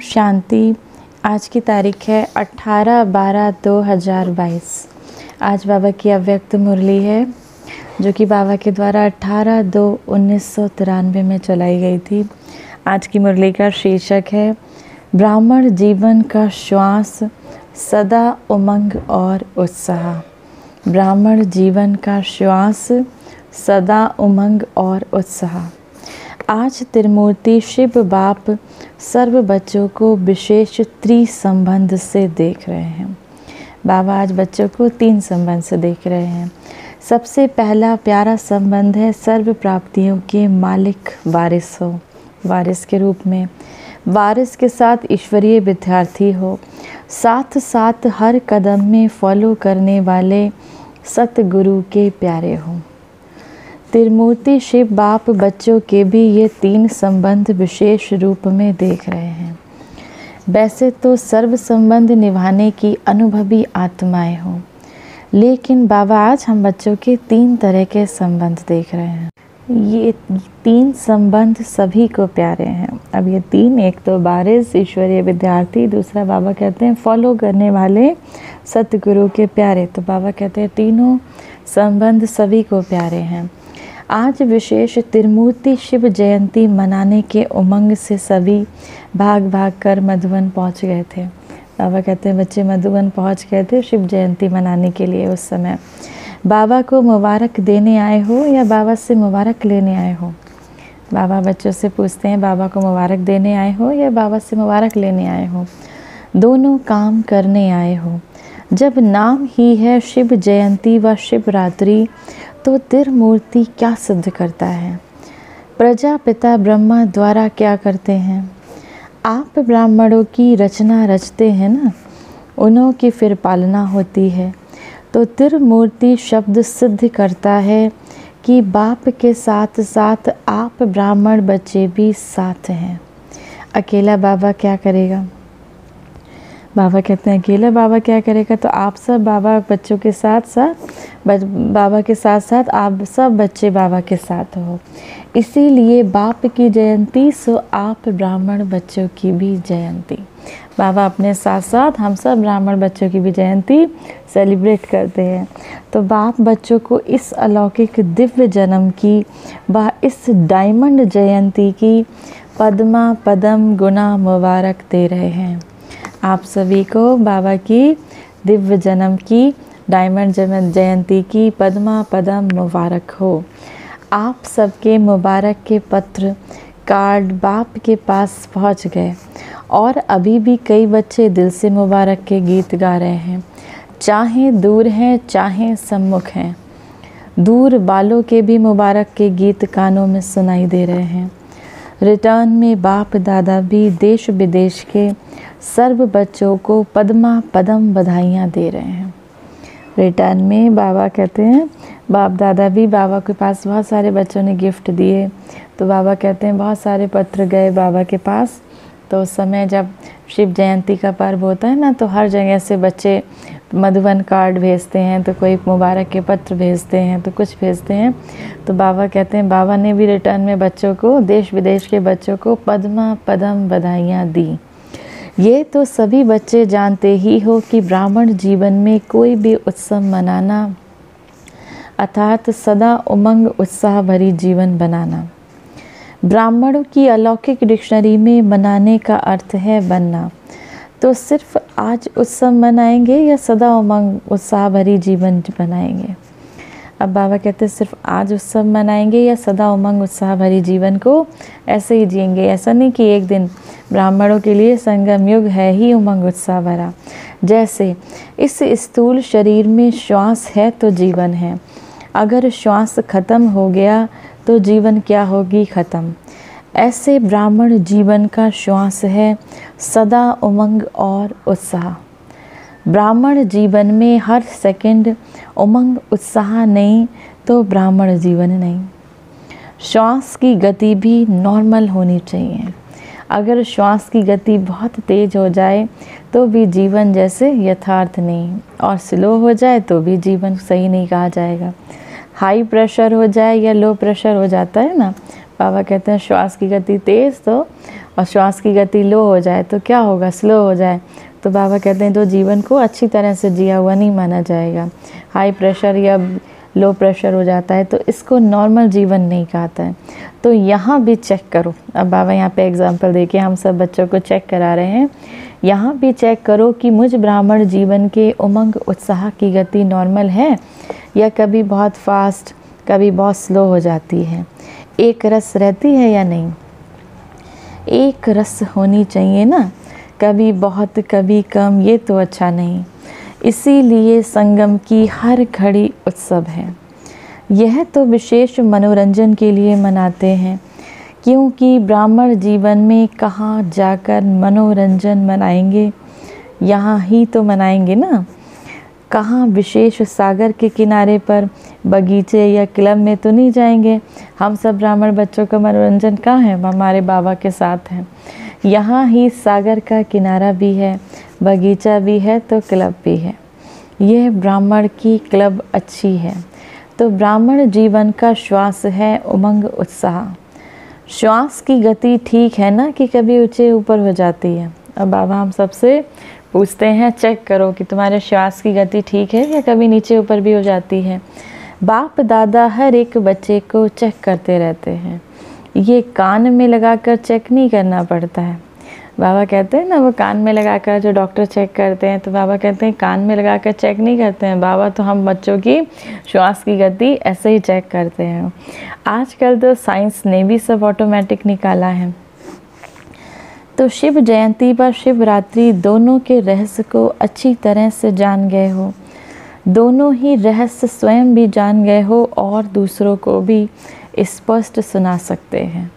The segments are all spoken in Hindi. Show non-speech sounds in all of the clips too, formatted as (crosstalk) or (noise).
शांति। आज की तारीख है 18 बारह 2022 आज बाबा की अव्यक्त मुरली है, जो कि बाबा के द्वारा 18 दो उन्नीस में चलाई गई थी। आज की मुरली का शीर्षक है, ब्राह्मण जीवन का श्वास, सदा उमंग और उत्साह। ब्राह्मण जीवन का श्वास, सदा उमंग और उत्साह। आज त्रिमूर्ति शिव बाप सर्व बच्चों को विशेष त्रि संबंध से देख रहे हैं। बाबा आज बच्चों को तीन संबंध से देख रहे हैं। सबसे पहला प्यारा संबंध है सर्व प्राप्तियों के मालिक वारिस हो। वारिस के रूप में। वारिस के साथ ईश्वरीय विद्यार्थी हो। साथ साथ हर कदम में फॉलो करने वाले सतगुरु के प्यारे हों। त्रिमूर्ति शिव बाप बच्चों के भी ये तीन संबंध विशेष रूप में देख रहे हैं। वैसे तो सर्व संबंध निभाने की अनुभवी आत्माएँ हों, लेकिन बाबा आज हम बच्चों के तीन तरह के संबंध देख रहे हैं। ये तीन संबंध सभी को प्यारे हैं। अब ये तीन, एक तो बारिश, ईश्वरीय विद्यार्थी, दूसरा बाबा कहते हैं, फॉलो करने वाले सतगुरु के प्यारे। तो बाबा कहते हैं, तीनों संबंध सभी को प्यारे हैं। आज विशेष त्रिमूर्ति शिव जयंती मनाने के उमंग से सभी भाग भाग कर मधुबन पहुँच गए थे। बाबा कहते हैं, बच्चे, मधुबन पहुँच गए थे शिव जयंती मनाने के लिए उस समय। बाबा को मुबारक देने आए हो या बाबा से मुबारक लेने आए हो? बाबा बच्चों से पूछते हैं, बाबा को मुबारक देने आए हो या बाबा से मुबारक लेने आए हो? दोनों काम करने आए हो। जब नाम ही है शिव जयंती व शिवरात्रि तो त्रिमूर्ति क्या सिद्ध करता है? प्रजापिता ब्रह्मा द्वारा क्या करते हैं? आप ब्राह्मणों की रचना रचते हैं ना? उन्हों की फिर पालना होती है। तो त्रिमूर्ति शब्द सिद्ध करता है कि बाप के साथ साथ आप ब्राह्मण बच्चे भी साथ हैं। अकेला बाबा क्या करेगा? बाबा कहते हैं, अकेला बाबा क्या करेगा? तो आप सब बाबा बच्चों के साथ साथ बाबा के साथ साथ आप सब बच्चे बाबा के साथ हो। इसीलिए बाप की जयंती सो आप ब्राह्मण बच्चों की भी जयंती। बाबा अपने साथ साथ हम सब ब्राह्मण बच्चों की भी जयंती सेलिब्रेट करते हैं। तो बाप बच्चों को इस अलौकिक दिव्य जन्म की व इस डायमंड जयंती की पद्मा, पदम, गुना मुबारक दे रहे हैं। आप सभी को बाबा की दिव्य जन्म की डायमंड जयंती की पद्मा पदम मुबारक हो। आप सबके मुबारक के पत्र कार्ड बाप के पास पहुँच गए और अभी भी कई बच्चे दिल से मुबारक के गीत गा रहे हैं। चाहे दूर हैं, चाहे सम्मुख हैं, दूर बालों के भी मुबारक के गीत कानों में सुनाई दे रहे हैं। रिटर्न में बाप दादा भी देश विदेश के सर्व बच्चों को पदमा पदम बधाइयाँ दे रहे हैं। रिटर्न में बाबा कहते हैं, बाप दादा भी बाबा के पास बहुत सारे बच्चों ने गिफ्ट दिए। तो बाबा कहते हैं, बहुत सारे पत्र गए बाबा के पास। तो उस समय जब शिव जयंती का पर्व होता है ना तो हर जगह से बच्चे मधुबन कार्ड भेजते हैं तो कोई मुबारक के पत्र भेजते हैं तो कुछ भेजते हैं। तो बाबा कहते हैं, बाबा ने भी रिटर्न में बच्चों को देश विदेश के बच्चों को पद्मा पदम बधाइयाँ दी। ये तो सभी बच्चे जानते ही हो कि ब्राह्मण जीवन में कोई भी उत्सव मनाना, अर्थात सदा उमंग उत्साह भरी जीवन बनाना। ब्राह्मणों की अलौकिक डिक्शनरी में मनाने का अर्थ है बनना। तो सिर्फ़ आज उत्सव मनाएँगे या सदा उमंग उत्साह भरी जीवन बनाएँगे? अब बाबा कहते हैं, सिर्फ़ आज उत्सव मनाएँगे या सदा उमंग उत्साह भरी जीवन को ऐसे ही जिएँगे? ऐसा नहीं कि एक दिन ब्राह्मणों के लिए संगम युग है ही उमंग उत्साह भरा। जैसे, इस स्थूल शरीर में श्वास है तो जीवन है। अगर श्वास खत्म हो गया तो जीवन क्या होगी? ख़त्म। ऐसे ब्राह्मण जीवन का श्वास है, सदा उमंग और उत्साह। ब्राह्मण जीवन में हर सेकंड उमंग, उत्साह नहीं तो ब्राह्मण जीवन नहीं। श्वास की गति भी नॉर्मल होनी चाहिए। अगर श्वास की गति बहुत तेज़ हो जाए तो भी जीवन जैसे यथार्थ नहीं। और स्लो हो जाए तो भी जीवन सही नहीं कहा जाएगा। हाई प्रेशर हो जाए या लो प्रेशर हो जाता है ना, बाबा कहते हैं, श्वास की गति तेज़ तो और श्वास की गति लो हो जाए तो क्या होगा? स्लो हो जाए। तो बाबा कहते हैं तो जीवन को अच्छी तरह से जिया हुआ नहीं माना जाएगा। हाई प्रेशर या लो प्रेशर हो जाता है तो इसको नॉर्मल जीवन नहीं कहता है। तो यहाँ भी चेक करो। अब बाबा यहाँ पे एग्जांपल दे के हम सब बच्चों को चेक करा रहे हैं। यहाँ भी चेक करो कि मुझ ब्राह्मण जीवन के उमंग, उत्साह की गति नॉर्मल है या कभी बहुत फास्ट कभी बहुत स्लो हो जाती है। एक रस रहती है या नहीं? एक रस होनी चाहिए ना। कभी बहुत, कभी कम, ये तो अच्छा नहीं। इसीलिए संगम की हर घड़ी उत्सव है। यह तो विशेष मनोरंजन के लिए मनाते हैं, क्योंकि ब्राह्मण जीवन में कहाँ जाकर मनोरंजन मनाएँगे, यहाँ ही तो मनाएँगे ना। कहाँ विशेष सागर के किनारे पर बगीचे या क्लब में तो नहीं जाएँगे। हम सब ब्राह्मण बच्चों का मनोरंजन कहाँ है? हमारे बाबा के साथ हैं। यहाँ ही सागर का किनारा भी है, बगीचा भी है तो क्लब भी है। यह ब्राह्मण की क्लब अच्छी है। तो ब्राह्मण जीवन का श्वास है उमंग उत्साह। श्वास की गति ठीक है ना कि कभी ऊँचे ऊपर हो जाती है? अब बाबा हम सबसे पूछते हैं चेक करो कि तुम्हारे श्वास की गति ठीक है या कभी नीचे ऊपर भी हो जाती है? बाप दादा हर एक बच्चे को चेक करते रहते हैं। ये कान में लगाकर चेक नहीं करना पड़ता है। बाबा कहते हैं ना, वो कान में लगाकर जो डॉक्टर चेक करते हैं तो बाबा कहते हैं, कान में लगाकर चेक नहीं करते हैं। बाबा तो हम बच्चों की श्वास की गति ऐसे ही चेक करते हैं। आजकल तो साइंस ने भी सब ऑटोमेटिक निकाला है। तो शिव जयंती पर शिवरात्रि दोनों के रहस्य को अच्छी तरह से जान गए हो। दोनों ही रहस्य स्वयं भी जान गए हो और दूसरों को भी। स्पष्ट सुना सकते हैं।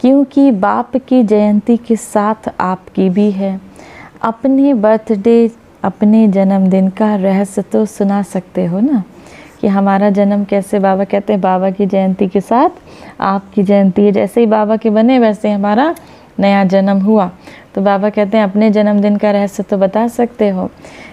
क्योंकि बाप की जयंती के साथ आपकी भी है। अपने बर्थडे, अपने जन्मदिन का रहस्य तो सुना सकते हो ना? कि हमारा जन्म कैसे बाबा कहते हैं, बाबा की जयंती के साथ आपकी जयंती है। जैसे ही बाबा के बने, वैसे हमारा नया जन्म हुआ। तो बाबा कहते हैं, अपने जन्मदिन का रहस्य तो बता सकते हो।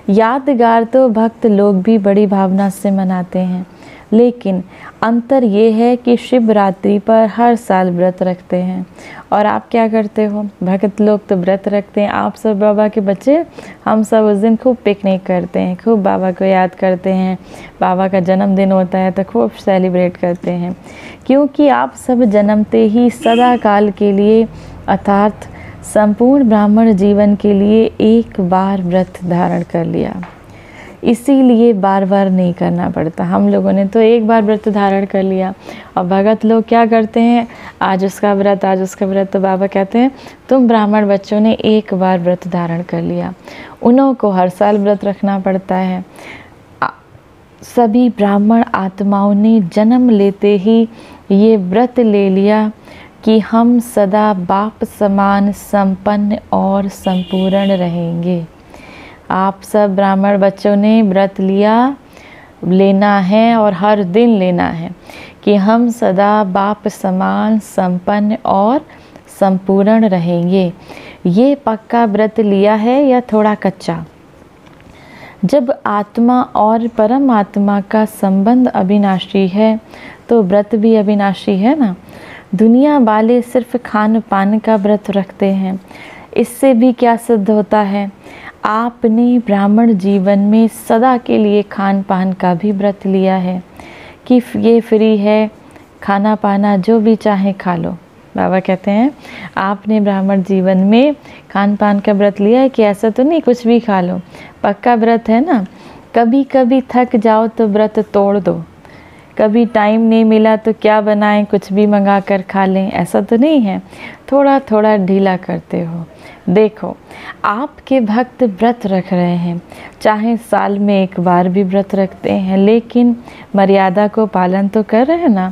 यादगार तो भक्त लोग भी बड़ी भावना से मनाते हैं। लेकिन अंतर ये है कि शिवरात्रि पर हर साल व्रत रखते हैं। और आप क्या करते हो? भक्त लोग तो व्रत रखते हैं। आप सब बाबा के बच्चे, हम सब उस दिन खूब पिकनिक करते हैं, खूब बाबा को याद करते हैं। बाबा का जन्मदिन होता है तो खूब सेलिब्रेट करते हैं। क्योंकि आप सब जन्मते ही सदा काल के लिए अर्थार्थ संपूर्ण ब्राह्मण जीवन के लिए एक बार व्रत धारण कर लिया। इसीलिए बार बार नहीं करना पड़ता। हम लोगों ने तो एक बार व्रत धारण कर लिया। और भगत लोग क्या करते हैं? आज उसका व्रत, आज उसका व्रत तो बाबा कहते हैं, तुम ब्राह्मण बच्चों ने एक बार व्रत धारण कर लिया। उन्हों को हर साल व्रत रखना पड़ता है। सभी ब्राह्मण आत्माओं ने जन्म लेते ही ये व्रत ले लिया कि हम सदा बाप समान, संपन्न और संपूर्ण रहेंगे। आप सब ब्राह्मण बच्चों ने व्रत लिया, लेना है और हर दिन लेना है कि हम सदा बाप समान, संपन्न और संपूर्ण रहेंगे। ये पक्का व्रत लिया है या थोड़ा कच्चा? जब आत्मा और परम आत्मा का संबंध अविनाशी है तो व्रत भी अविनाशी है ना? दुनिया वाले सिर्फ़ खान पान का व्रत रखते हैं। इससे भी क्या सिद्ध होता है? आपने ब्राह्मण जीवन में सदा के लिए खान पान का भी व्रत लिया है कि ये फ्री है खाना पाना जो भी चाहे खा लो। बाबा कहते हैं, आपने ब्राह्मण जीवन में खान पान का व्रत लिया है कि ऐसा तो नहीं, कुछ भी खा लो। पक्का व्रत है ना? कभी कभी थक जाओ तो व्रत तोड़ दो। कभी टाइम नहीं मिला तो क्या बनाएँ, कुछ भी मंगा कर खा लें, ऐसा तो नहीं है। थोड़ा थोड़ा ढीला करते हो। देखो, आपके भक्त व्रत रख रहे हैं। चाहे साल में एक बार भी व्रत रखते हैं, लेकिन मर्यादा को पालन तो कर रहे हैं ना?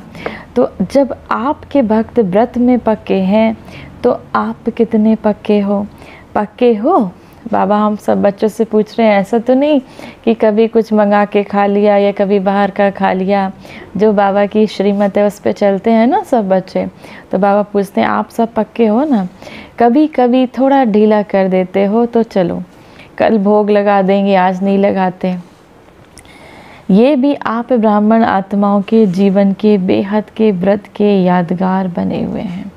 तो जब आपके भक्त व्रत में पक्के हैं तो आप कितने पक्के हो? पक्के हो? बाबा, हम सब बच्चों से पूछ रहे हैं, ऐसा तो नहीं कि कभी कुछ मंगा के खा लिया या कभी बाहर का खा लिया। जो बाबा की श्रीमत है, उस पर चलते हैं ना सब बच्चे। तो बाबा पूछते हैं, आप सब पक्के हो ना? कभी कभी थोड़ा ढीला कर देते हो तो चलो। कल भोग लगा देंगे, आज नहीं लगाते। ये भी आप ब्राह्मण आत्माओं के जीवन के, बेहद के, व्रत के यादगार बने हुए हैं।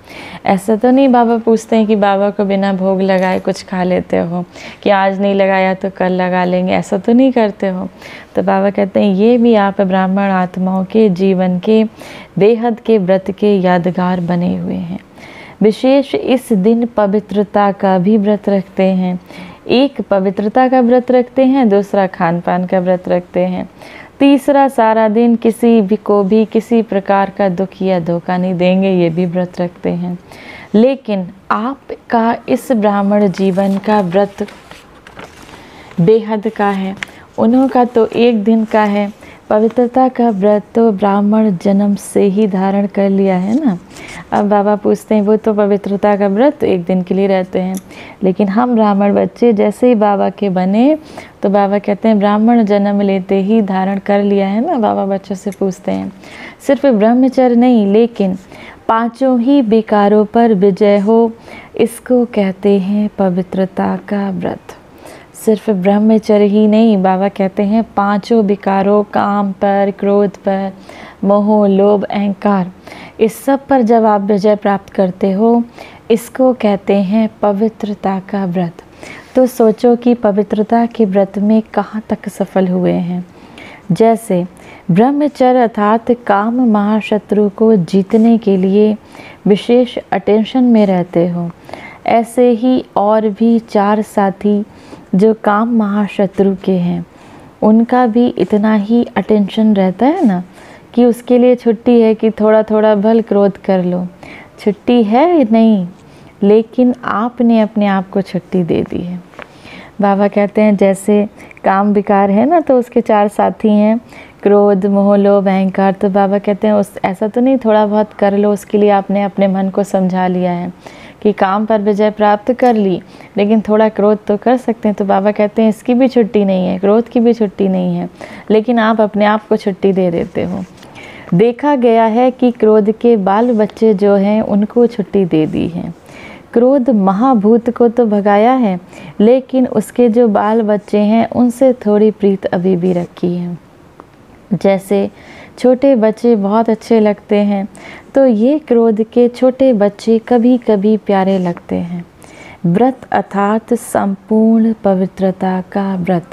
ऐसा तो नहीं बाबा पूछते हैं कि बाबा को बिना भोग लगाए कुछ खा लेते हो? कि आज नहीं लगाया तो कल लगा लेंगे? ऐसा तो नहीं करते हो? तो बाबा कहते हैं, ये भी आप ब्राह्मण आत्माओं के, जीवन के बेहद के, व्रत के यादगार बने हुए हैं। विशेष इस दिन पवित्रता का भी व्रत रखते हैं। एक पवित्रता का व्रत रखते हैं, दूसरा खान पान का व्रत रखते हैं। तीसरा सारा दिन किसी भी को भी किसी प्रकार का दुख या धोखा नहीं देंगे, ये भी व्रत रखते हैं। लेकिन आपका इस ब्राह्मण जीवन का व्रत बेहद का है। उन्हों का तो एक दिन का है पवित्रता का व्रत तो ब्राह्मण जन्म से ही धारण कर लिया है ना? अब बाबा पूछते हैं, वो तो पवित्रता का व्रत एक दिन के लिए रहते हैं। लेकिन हम ब्राह्मण बच्चे जैसे ही बाबा के बने तो बाबा कहते हैं, ब्राह्मण जन्म लेते ही धारण कर लिया है ना? बाबा बच्चों से पूछते हैं। सिर्फ़ ब्रह्मचर्य नहीं, लेकिन पाँचों ही विकारों पर विजय हो, इसको कहते हैं पवित्रता का व्रत। सिर्फ़ ब्रह्मचर्य ही नहीं, बाबा कहते हैं पाँचों विकारों, काम पर, क्रोध पर, मोह, लोभ, अहंकार, इस सब पर जब आप विजय प्राप्त करते हो, इसको कहते हैं पवित्रता का व्रत। तो सोचो कि पवित्रता के व्रत में कहाँ तक सफल हुए हैं। जैसे, ब्रह्मचर्य अर्थात काम महाशत्रु को जीतने के लिए विशेष अटेंशन में रहते हो। ऐसे ही और भी चार साथी जो काम महाशत्रु के हैं, उनका भी इतना ही अटेंशन रहता है ना, कि उसके लिए छुट्टी है कि थोड़ा थोड़ा भल क्रोध कर लो। छुट्टी है नहीं, लेकिन आपने अपने आप को छुट्टी दे दी है। बाबा कहते हैं, जैसे काम विकार है ना तो उसके चार साथी हैं, क्रोध, मोह, लोभ, अहंकार। तो बाबा कहते हैं, उस, ऐसा तो नहीं, थोड़ा बहुत कर लो, उसके लिए आपने अपने मन को समझा लिया है। कि काम पर विजय प्राप्त कर ली, लेकिन थोड़ा क्रोध तो कर सकते हैं। तो बाबा कहते हैं, इसकी भी छुट्टी नहीं है, क्रोध की भी छुट्टी नहीं है, लेकिन आप अपने आप को छुट्टी दे देते हो। देखा गया है कि क्रोध के बाल बच्चे जो हैं, उनको छुट्टी दे दी है। क्रोध महाभूत को तो भगाया है, लेकिन उसके जो बाल बच्चे हैं, उनसे थोड़ी प्रीत अभी भी रखी है। जैसे छोटे बच्चे बहुत अच्छे लगते हैं। तो ये क्रोध के छोटे बच्चे कभी कभी प्यारे लगते हैं। व्रत अर्थात संपूर्ण पवित्रता का व्रत।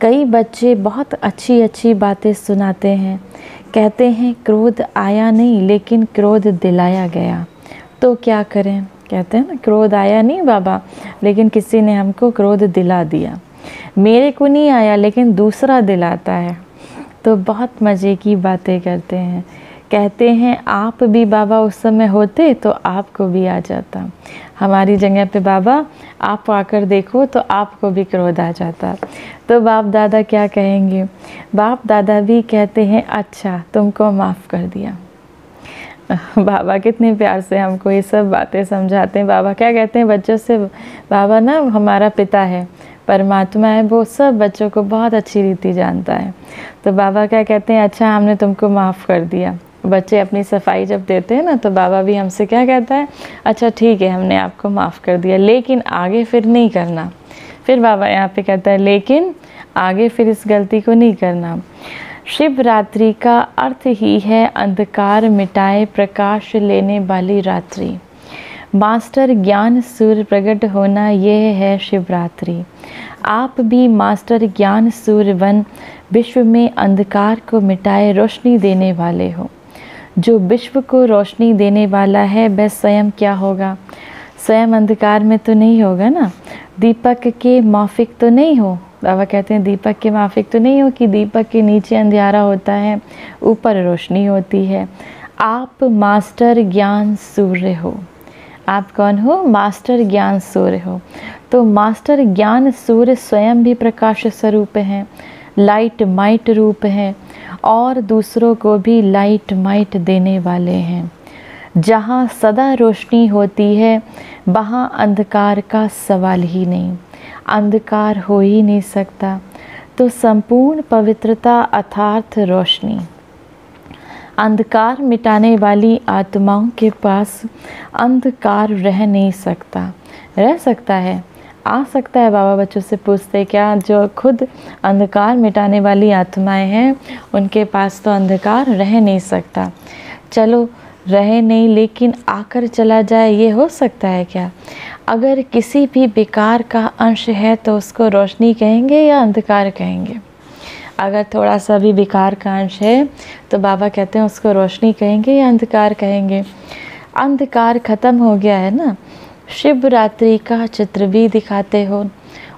कई बच्चे बहुत अच्छी अच्छी बातें सुनाते हैं। कहते हैं, क्रोध आया नहीं, लेकिन क्रोध दिलाया गया। तो क्या करें? कहते हैं ना, क्रोध आया नहीं बाबा, लेकिन किसी ने हमको क्रोध दिला दिया। मेरे को नहीं आया, लेकिन दूसरा दिलाता है। तो बहुत मज़े की बातें करते हैं। कहते हैं, आप भी बाबा उस समय होते तो आपको भी आ जाता। हमारी जगह पे बाबा, आप आकर देखो तो आपको भी क्रोध आ जाता। तो बाप दादा क्या कहेंगे? बाप दादा भी कहते हैं अच्छा तुमको माफ़ कर दिया। (laughs) बाबा कितने प्यार से हमको ये सब बातें समझाते हैं। बाबा क्या कहते हैं? बच्चों से बाबा ना, हमारा पिता है। परमात्मा है, वो सब बच्चों को बहुत अच्छी रीति जानता है। तो बाबा क्या कहते हैं अच्छा हमने तुमको माफ़ कर दिया। बच्चे अपनी सफ़ाई जब देते हैं ना तो बाबा भी हमसे क्या कहता है अच्छा ठीक है, हमने आपको माफ़ कर दिया, लेकिन आगे फिर नहीं करना। फिर बाबा यहाँ पे कहता है, लेकिन आगे फिर इस गलती को नहीं करना। शिवरात्रि का अर्थ ही है अंधकार मिटाए प्रकाश लेने वाली रात्रि। मास्टर ज्ञान सूर्य प्रकट होना यह है शिवरात्रि। आप भी मास्टर ज्ञान सूर्य बन विश्व में अंधकार को मिटाए रोशनी देने वाले हो। जो विश्व को रोशनी देने वाला है, वह स्वयं क्या होगा? स्वयं अंधकार में तो नहीं होगा ना? दीपक के माफिक तो नहीं हो? बाबा कहते हैं, दीपक के माफिक तो नहीं हो कि दीपक के नीचे अंधियारा होता है, ऊपर रोशनी होती है। आप मास्टर ज्ञान सूर्य हो। आप कौन हो? मास्टर ज्ञान सूर्य हो। तो मास्टर ज्ञान सूर्य स्वयं भी प्रकाश स्वरूप हैं लाइट माइट रूप हैं, और दूसरों को भी लाइट माइट देने वाले हैं। जहाँ सदा रोशनी होती है, वहाँ अंधकार का सवाल ही नहीं। अंधकार हो ही नहीं सकता। तो संपूर्ण पवित्रता अर्थार्थ रोशनी। अंधकार मिटाने वाली आत्माओं के पास अंधकार रह नहीं सकता। रह सकता है। आ सकता है। बाबा बच्चों से पूछते क्या जो खुद अंधकार मिटाने वाली आत्माएँ हैं, उनके पास तो अंधकार रह नहीं सकता। चलो, रहे नहीं, लेकिन आकर चला जाए, ये हो सकता है क्या? अगर किसी भी बेकार का अंश है तो उसको रोशनी कहेंगे या अंधकार कहेंगे? अगर थोड़ा सा भी बेकार का अंश है तो बाबा कहते हैं उसको रोशनी कहेंगे या अंधकार कहेंगे। अंधकार ख़त्म हो गया है ना? शिवरात्रि का चित्र भी दिखाते हो।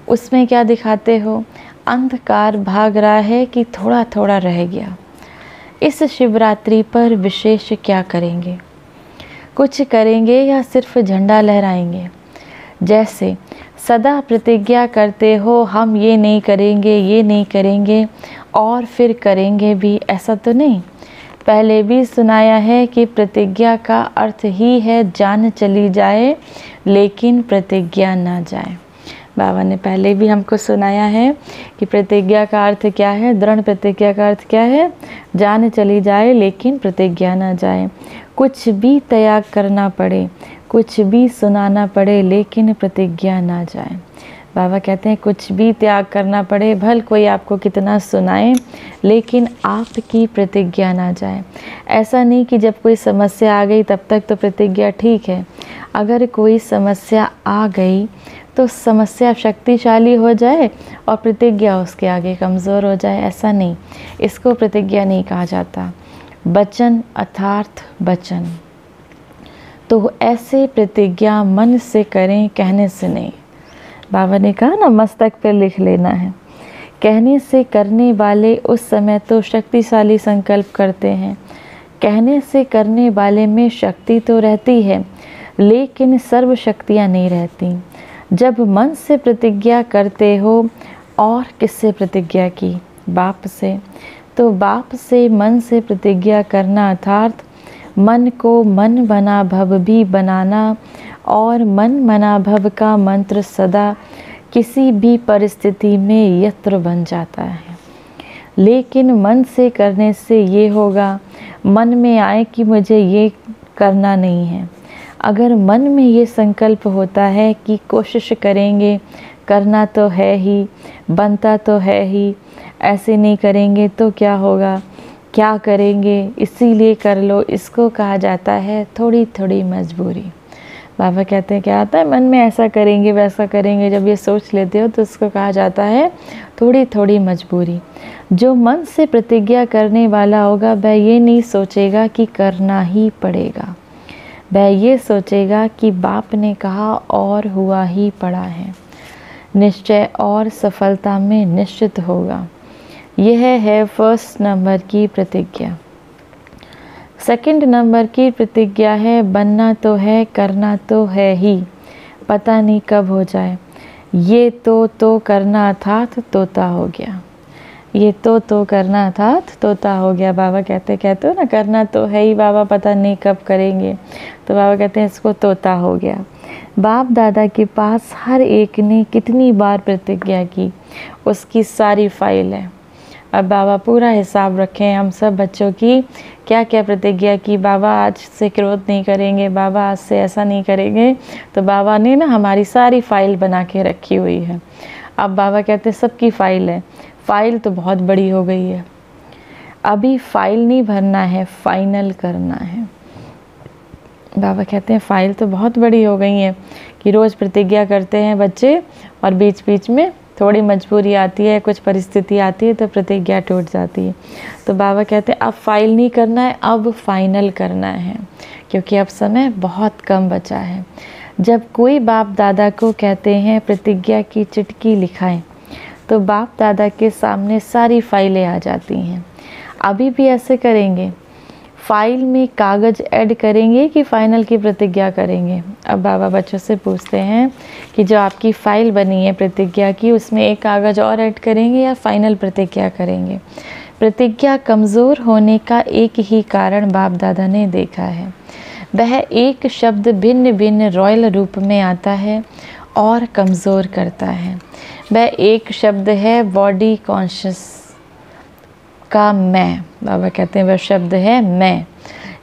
उसमें क्या दिखाते हो? अंधकार भाग रहा है कि थोड़ा थोड़ा रह गया। इस शिवरात्रि पर विशेष क्या करेंगे? कुछ करेंगे या सिर्फ़ झंडा लहराएँगे? जैसे, सदा प्रतिज्ञा करते हो, हम ये नहीं करेंगे, ये नहीं करेंगे, और फिर करेंगे भी। ऐसा तो नहीं। पहले भी सुनाया है कि प्रतिज्ञा का अर्थ ही है, जान चली जाए, लेकिन प्रतिज्ञा ना जाए। बाबा ने पहले भी हमको सुनाया है कि प्रतिज्ञा का अर्थ क्या है, दृढ़ प्रतिज्ञा का अर्थ क्या है? जान चली जाए, लेकिन प्रतिज्ञा ना जाए। कुछ भी त्याग करना पड़े, कुछ भी सुनाना पड़े, लेकिन प्रतिज्ञा ना जाए। बाबा कहते हैं, कुछ भी त्याग करना पड़े, भल कोई आपको कितना सुनाए, लेकिन आपकी प्रतिज्ञा ना जाए। ऐसा नहीं कि जब कोई समस्या आ गई, तब तक तो प्रतिज्ञा ठीक है। अगर कोई समस्या आ गई तो समस्या शक्तिशाली हो जाए और प्रतिज्ञा उसके आगे कमज़ोर हो जाए, ऐसा नहीं। इसको प्रतिज्ञा नहीं कहा जाता। बचन अर्थार्थ बचन। तो ऐसे प्रतिज्ञा मन से करें, कहने से नहीं। बाबा ने कहा ना मस्तक पर लिख लेना है। कहने से करने वाले उस समय तो शक्तिशाली संकल्प करते हैं। कहने से करने वाले में शक्ति तो रहती है, लेकिन सर्व शक्तियाँ नहीं रहती। जब मन से प्रतिज्ञा करते हो, और किससे प्रतिज्ञा की? बाप से। तो बाप से मन से प्रतिज्ञा करना अर्थात मन को मन बना भव भी बनाना और मन मना भव का मंत्र सदा किसी भी परिस्थिति में यत्र बन जाता है। लेकिन मन से करने से ये होगा, मन में आए कि मुझे ये करना नहीं है। अगर मन में ये संकल्प होता है कि कोशिश करेंगे, करना तो है ही, बनता तो है ही ऐसे नहीं करेंगे तो क्या होगा? क्या करेंगे? इसीलिए कर लो। इसको कहा जाता है थोड़ी थोड़ी मजबूरी। बाबा कहते हैं, क्या आता है? मन में ऐसा करेंगे, वैसा करेंगे। जब ये सोच लेते हो तो उसको कहा जाता है थोड़ी थोड़ी मजबूरी। जो मन से प्रतिज्ञा करने वाला होगा, वह ये नहीं सोचेगा कि करना ही पड़ेगा। वह ये सोचेगा कि बाप ने कहा और हुआ ही पड़ा है। निश्चय और सफलता में निश्चित होगा। यह है फ़र्स्ट नंबर की प्रतिज्ञा। सेकंड नंबर की प्रतिज्ञा है, बनना तो है, करना तो है ही। पता नहीं कब हो जाए। ये तो तो करना था तो तोता हो गया। ये तो तो करना था तो तोता हो गया। बाबा कहते कहते हो ना, करना तो है ही, बाबा पता नहीं कब करेंगे। तो बाबा कहते हैं, इसको तोता हो गया। बाप दादा के पास हर एक ने कितनी बार प्रतिज्ञा की? उसकी सारी फ़ाइल है। अब बाबा पूरा हिसाब रखें, हम सब बच्चों की क्या क्या प्रतिज्ञा की, बाबा आज से क्रोध नहीं करेंगे, बाबा आज से ऐसा नहीं करेंगे। तो बाबा ने ना हमारी सारी फ़ाइल बना के रखी हुई है। अब बाबा कहते हैं, सबकी फ़ाइल है। फ़ाइल तो बहुत बड़ी हो गई है। अभी फ़ाइल नहीं भरना है, फाइनल करना है। बाबा कहते हैं, फ़ाइल तो बहुत बड़ी हो गई है कि रोज़ प्रतिज्ञा करते हैं बच्चे और बीच बीच में थोड़ी मजबूरी आती है, कुछ परिस्थिति आती है तो प्रतिज्ञा टूट जाती है। तो बाबा कहते हैं, अब फ़ाइल नहीं करना है, अब फाइनल करना है, क्योंकि अब समय बहुत कम बचा है। जब कोई बाप दादा को कहते हैं, प्रतिज्ञा की चिटकी लिखाएँ तो बाप दादा के सामने सारी फाइलें आ जाती हैं। अभी भी ऐसे करेंगे फ़ाइल में कागज़ ऐड करेंगे कि फ़ाइनल की प्रतिज्ञा करेंगे। अब बाबा बच्चों से पूछते हैं कि जो आपकी फ़ाइल बनी है प्रतिज्ञा की, उसमें एक कागज़ और ऐड करेंगे या फ़ाइनल प्रतिज्ञा करेंगे? प्रतिज्ञा कमज़ोर होने का एक ही कारण बाप दादा ने देखा है। वह एक शब्द भिन्न भिन्न रॉयल रूप में आता है और कमज़ोर करता है। वह एक शब्द है बॉडी कॉन्शियस। का मैं। बाबा कहते हैं, वह शब्द है मैं।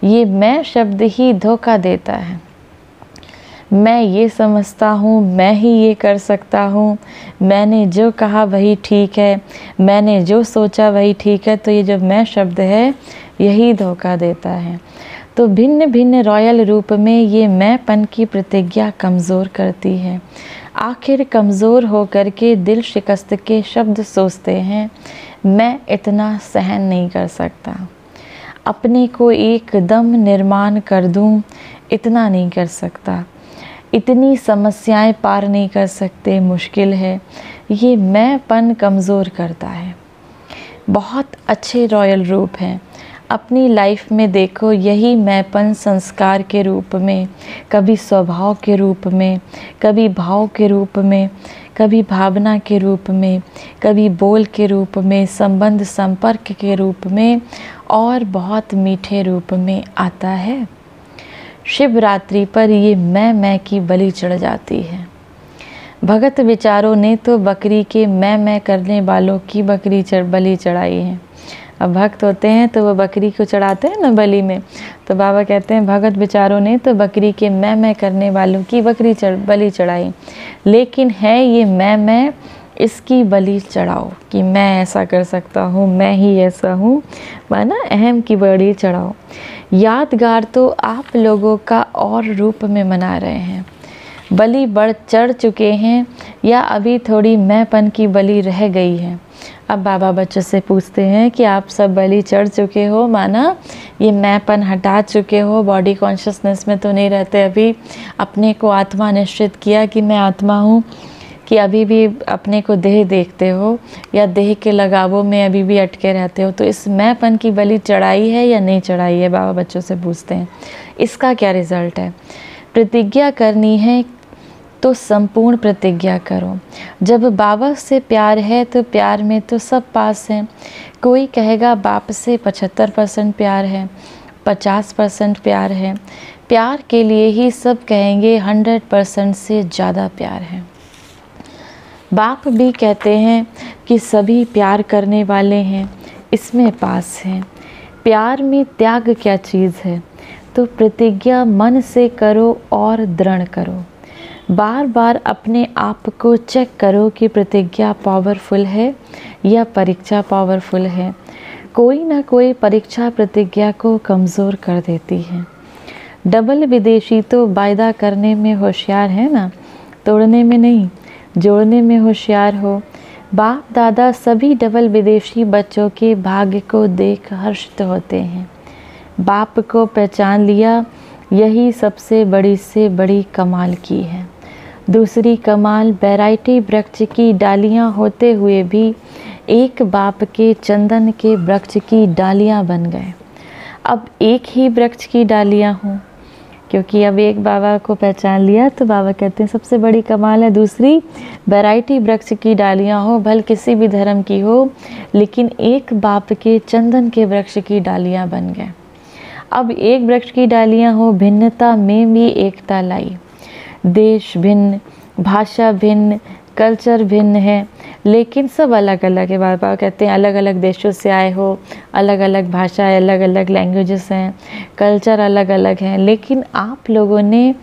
ये मैं शब्द ही धोखा देता है। मैं ये समझता हूँ, मैं ही ये कर सकता हूँ। मैंने जो कहा वही ठीक है। मैंने जो सोचा वही ठीक है। तो ये जो मैं शब्द है, यही धोखा देता है। तो भिन्न भिन्न रॉयल रूप में ये मैंपन की प्रतिज्ञा कमज़ोर करती है। आखिर कमज़ोर होकर के दिल शिकस्त के शब्द सोचते हैं। मैं इतना सहन नहीं कर सकता। अपने को एकदम निर्माण कर दूँ, इतना नहीं कर सकता। इतनी समस्याएँ पार नहीं कर सकते, मुश्किल है। ये मैंपन कमज़ोर करता है। बहुत अच्छे रॉयल रूप हैं। अपनी लाइफ में देखो, यही मैंपन संस्कार के रूप में, कभी स्वभाव के रूप में, कभी भाव के रूप में। कभी भावना के रूप में, कभी बोल के रूप में, संबंध संपर्क के रूप में और बहुत मीठे रूप में आता है। शिवरात्रि पर ये मैं मैं की बलि चढ़ जाती है। भगत विचारों ने तो बकरी के मैं मैं करने वालों की बकरी चढ़, बलि चढ़ाई है। अब भक्त होते हैं तो वो बकरी को चढ़ाते हैं ना बलि में। तो बाबा कहते हैं, भगत विचारों ने तो बकरी के मैं मैं करने वालों की बकरी चढ़, बलि चढ़ाई। लेकिन है ये मैं मैं इसकी बलि चढ़ाओ कि मैं ऐसा कर सकता हूँ, मैं ही ऐसा हूँ। माना अहम की बलि चढ़ाओ। यादगार तो आप लोगों का और रूप में मना रहे हैं। बलि बढ़ चढ़ चुके हैं या अभी थोड़ी मैंपन की बलि रह गई है। अब बाबा बच्चों से पूछते हैं कि आप सब बलि चढ़ चुके हो, माना ये मैंपन हटा चुके हो बॉडी कॉन्शियसनेस में तो नहीं रहते, अभी अपने को आत्मा निश्चित किया कि मैं आत्मा हूँ, कि अभी भी अपने को देह देखते हो, या देह के लगावों में अभी भी अटके रहते हो तो इस मैंपन की बलि चढ़ाई है या नहीं चढ़ाई है, बाबा बच्चों से पूछते हैं। इसका क्या रिज़ल्ट है? प्रतिज्ञा करनी है तो संपूर्ण प्रतिज्ञा करो। जब बाबा से प्यार है तो प्यार में तो सब पास हैं। कोई कहेगा, बाप से पचहत्तर परसेंट प्यार है, पचास परसेंट प्यार है। प्यार के लिए ही सब कहेंगे, हंड्रेड परसेंट से ज़्यादा प्यार है। बाप भी कहते हैं कि सभी प्यार करने वाले हैं, इसमें पास हैं। प्यार में त्याग क्या चीज़ है? तो प्रतिज्ञा मन से करो और दृढ़ करो। बार बार अपने आप को चेक करो कि प्रतिज्ञा पावरफुल है या परीक्षा पावरफुल है। कोई ना कोई परीक्षा प्रतिज्ञा को कमज़ोर कर देती है। डबल विदेशी तो वायदा करने में होशियार है ना? तोड़ने में नहीं, जोड़ने में होशियार हो। बाप दादा सभी डबल विदेशी बच्चों के भाग्य को देख हर्षित होते हैं। बाप को पहचान लिया, यही सबसे बड़ी से बड़ी कमाल की है। दूसरी कमाल वैरायटी वृक्ष की डालियाँ होते हुए भी एक बाप के चंदन के वृक्ष की डालियाँ बन गए। अब एक ही वृक्ष की डालियाँ हों, क्योंकि अब एक बाबा को पहचान लिया तो बाबा कहते हैं, सबसे बड़ी कमाल है, दूसरी वैरायटी वृक्ष की डालियाँ हो, भल किसी भी धर्म की हो, लेकिन एक बाप के चंदन के वृक्ष की डालियाँ बन गए। अब एक वृक्ष की डालियाँ हो, भिन्नता में भी एकता लाई। देश भिन्न, भाषा भिन्न, कल्चर भिन्न है, लेकिन सब अलग अलग है। बाबा कहते हैं अलग अलग देशों से आए हो अलग अलग भाषाएँ अलग अलग लैंग्वेजेस हैं, कल्चर अलग अलग हैं, लेकिन आप लोगों ने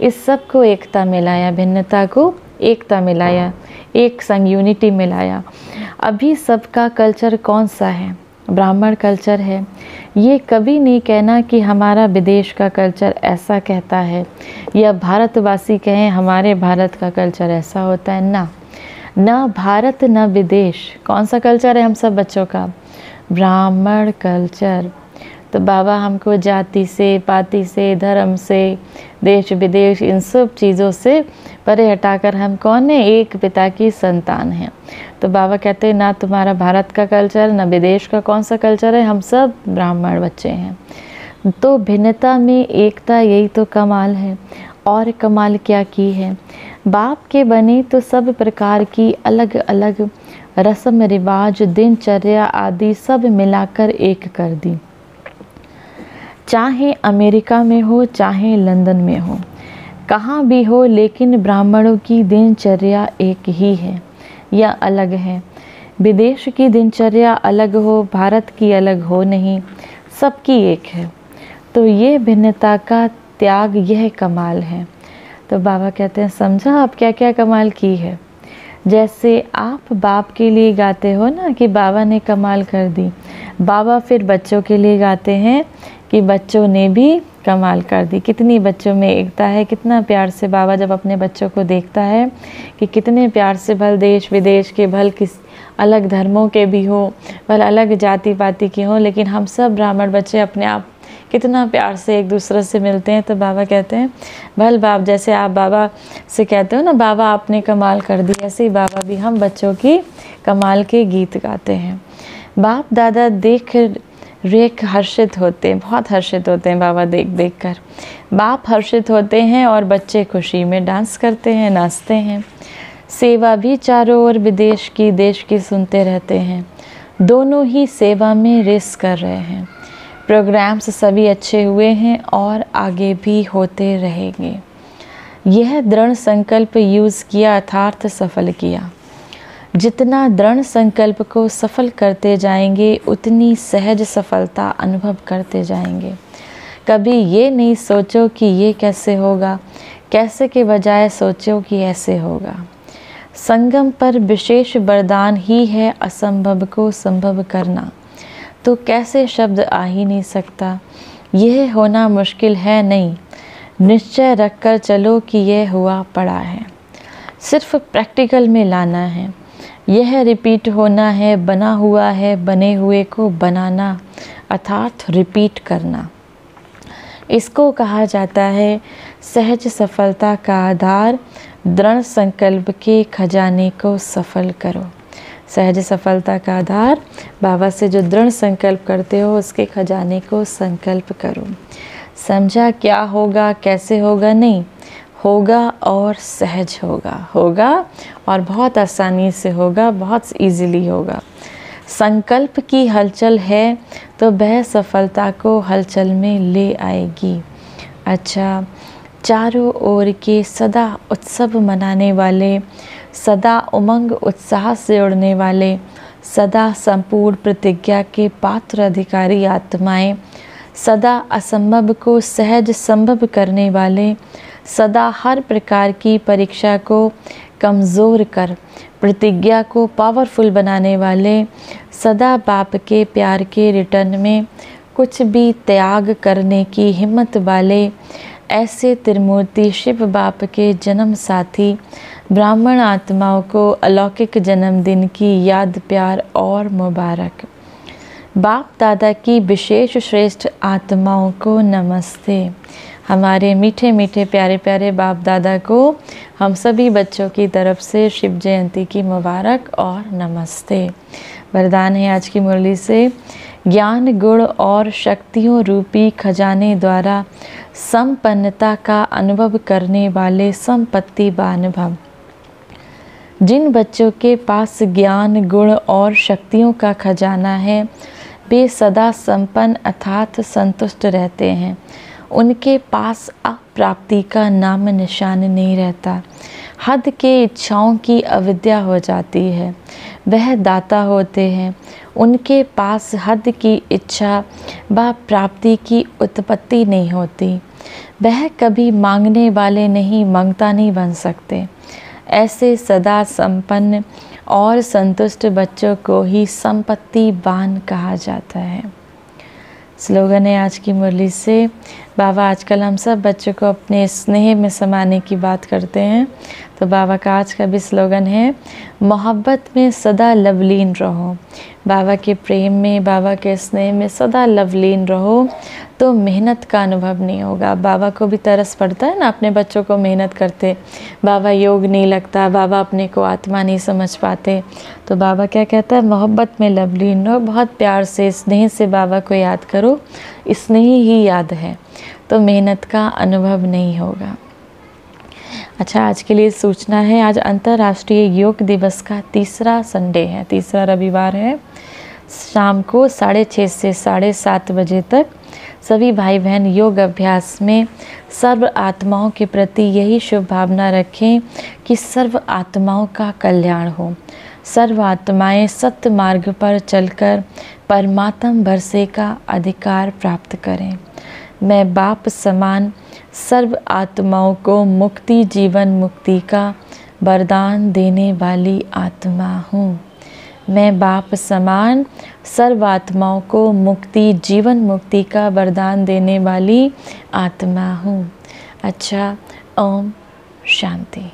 इस सबको एकता मिलाया, भिन्नता को एकता मिलाया, एक संग यूनिटी मिलाया। अभी सबका कल्चर कौन सा है? ब्राह्मण कल्चर है। ये कभी नहीं कहना कि हमारा विदेश का कल्चर ऐसा कहता है या भारतवासी कहें, हमारे भारत का कल्चर ऐसा होता है। ना ना भारत, ना विदेश। कौन सा कल्चर है हम सब बच्चों का? ब्राह्मण कल्चर। तो बाबा हमको जाति से, पाति से, धर्म से, देश विदेश, इन सब चीज़ों से परे हटाकर हम कौन है? एक पिता की संतान हैं। तो बाबा कहते हैं, ना तुम्हारा भारत का कल्चर, ना विदेश का कौन सा कल्चर है? हम सब ब्राह्मण बच्चे हैं। तो भिन्नता में एकता, यही तो कमाल है। और कमाल क्या की है? बाप के बने तो सब प्रकार की अलग अलग रस्म, रिवाज, दिनचर्या आदि सब मिलाकर एक कर दी। चाहे अमेरिका में हो, चाहे लंदन में हो। कहाँ भी हो, लेकिन ब्राह्मणों की दिनचर्या एक ही है, या अलग है। विदेश की दिनचर्या अलग हो, भारत की अलग हो नहीं, सबकी एक है। तो ये भिन्नता का त्याग, यह कमाल है। तो बाबा कहते हैं, समझा आप क्या क्या कमाल की है? जैसे आप बाप के लिए गाते हो ना, कि बाबा ने कमाल कर दी। बाबा फिर बच्चों के लिए गाते हैं कि बच्चों ने भी कमाल कर दी। कितनी बच्चों में एकता है, कितना प्यार से बाबा जब अपने बच्चों को देखता है कि कितने प्यार से भल देश विदेश के, भल किस अलग धर्मों के भी हो, भल अलग जाति पाति के हों, लेकिन हम सब ब्राह्मण बच्चे अपने आप कितना प्यार से एक दूसरे से मिलते हैं तो बाबा कहते हैं, भल बाप जैसे आप बाबा से कहते हो ना, बाबा आपने कमाल कर दी, ऐसे ही बाबा भी हम बच्चों की कमाल के गीत गाते हैं। बाप दादा देख रेख हर्षित होते हैं, बहुत हर्षित होते हैं बाबा देख देख कर बाप हर्षित होते हैं और बच्चे खुशी में डांस करते हैं, नाचते हैं। सेवा भी चारों ओर विदेश की, देश की सुनते रहते हैं। दोनों ही सेवा में रेस कर रहे हैं। प्रोग्राम्स सभी अच्छे हुए हैं और आगे भी होते रहेंगे। यह दृढ़ संकल्प यूज़ किया अर्थार्थ सफल किया। जितना दृढ़ संकल्प को सफल करते जाएँगे, उतनी सहज सफलता अनुभव करते जाएँगे। कभी ये नहीं सोचो कि ये कैसे होगा, कैसे के बजाय सोचो कि ऐसे होगा। संगम पर विशेष वरदान ही है असंभव को संभव करना। तो कैसे शब्द आ ही नहीं सकता? यह होना मुश्किल है नहीं। निश्चय रखकर चलो कि यह हुआ पड़ा है। सिर्फ़ प्रैक्टिकल में लाना है। यह रिपीट होना है, बना हुआ है, बने हुए को बनाना, अर्थात रिपीट करना। इसको कहा जाता है सहज सफलता का आधार, दृढ़ संकल्प के खजाने को सफल करो। सहज सफलता का आधार, बाबा से जो दृढ़ संकल्प करते हो, उसके खजाने को संकल्प करो। समझा क्या होगा, कैसे होगा? नहीं। होगा और सहज होगा। होगा और बहुत आसानी से होगा, बहुत इजीली होगा। संकल्प की हलचल है तो वह सफलता को हलचल में ले आएगी। अच्छा चारों ओर के सदा उत्सव मनाने वाले, सदा उमंग उत्साह से उड़ने वाले, सदा संपूर्ण प्रतिज्ञा के पात्र अधिकारी आत्माएँ, सदा असंभव को सहज संभव करने वाले सदा हर प्रकार की परीक्षा को कमज़ोर कर, प्रतिज्ञा को पावरफुल बनाने वाले, सदा बाप के प्यार के रिटर्न में कुछ भी त्याग करने की हिम्मत वाले, ऐसे त्रिमूर्ति शिव बाप के जन्म साथी, ब्राह्मण आत्माओं को अलौकिक जन्मदिन की याद, प्यार और मुबारक। बाप दादा की विशेष श्रेष्ठ आत्माओं को नमस्ते। हमारे मीठे मीठे प्यारे प्यारे बाप दादा को हम सभी बच्चों की तरफ़ से शिव जयंती की मुबारक और नमस्ते। वरदान है आज की मुरली से। ज्ञान, गुण और शक्तियों रूपी खजाने द्वारा संपन्नता का अनुभव करने वाले संपत्ति बानुभव जिन बच्चों के पास ज्ञान, गुण और शक्तियों का खजाना है, वे सदा संपन्न अर्थात संतुष्ट रहते हैं। उनके पास अप्राप्ति का नाम निशान नहीं रहता। हद के इच्छाओं की अविद्या हो जाती है। वह दाता होते हैं। उनके पास हद की इच्छा व प्राप्ति की उत्पत्ति नहीं होती। वह कभी मांगने वाले नहीं, माँगता नहीं बन सकते। ऐसे सदा संपन्न और संतुष्ट बच्चों को ही संपत्तिवान कहा जाता है। स्लोगन है आज की मुरली से बाबा, आजकल हम सब बच्चों को अपने स्नेह में समाने की बात करते हैं। तो बाबा का आज का भी स्लोगन है, मोहब्बत में सदा लवलीन रहो। बाबा के प्रेम में, बाबा के स्नेह में सदा लवलीन रहो। तो मेहनत का अनुभव नहीं होगा। बाबा को भी तरस पड़ता है ना अपने बच्चों को मेहनत करते। बाबा योग नहीं लगता, बाबा अपने को आत्मा नहीं समझ पाते। तो बाबा क्या कहता है? मोहब्बत में लवलीन रहो। बहुत प्यार से, स्नेह से बाबा को याद करो। स्नेह ही याद है। तो मेहनत का अनुभव नहीं होगा। अच्छा आज के लिए सूचना है, आज अंतर्राष्ट्रीय योग दिवस का तीसरा संडे है, तीसरा रविवार है। शाम को साढ़े छः से साढ़े सात बजे तक सभी भाई बहन योग अभ्यास में सर्व आत्माओं के प्रति यही शुभ भावना रखें कि सर्व आत्माओं का कल्याण हो। सर्व आत्माएँ सत्य मार्ग पर चलकर परमात्म भरसे का अधिकार प्राप्त करें। मैं बाप समान सर्व आत्माओं को मुक्ति जीवन मुक्ति का वरदान देने वाली आत्मा हूँ। मैं बाप समान सर्व आत्माओं को मुक्ति जीवन मुक्ति का वरदान देने वाली आत्मा हूँ। अच्छा ओम शांति।